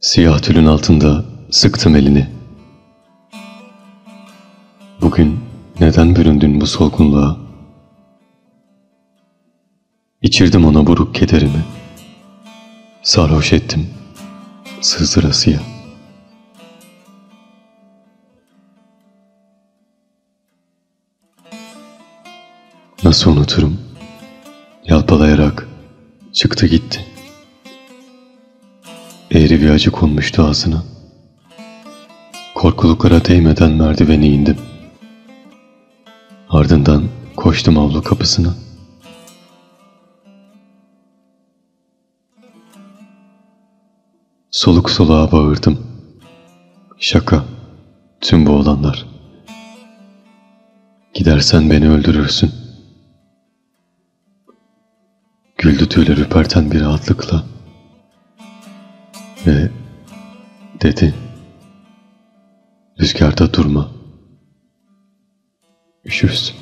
Siyah tülün altında sıktım elini. Bugün neden büründün bu solgunluğa? İçirdim ona buruk kederimi. Sarhoş ettim sızdırasıya. Nasıl unuturum? Yalpalayarak çıktı gitti. Eğri bir acı konmuştu ağzına. Korkuluklara değmeden merdivene indim. Ardından koştum avlu kapısına. Soluk soluğa bağırdım. Şaka, tüm bu olanlar. Gidersen beni öldürürsün. Güldü tüyler ürperten bir rahatlıkla. Ve dedi, rüzgarda durma. Üşürsün.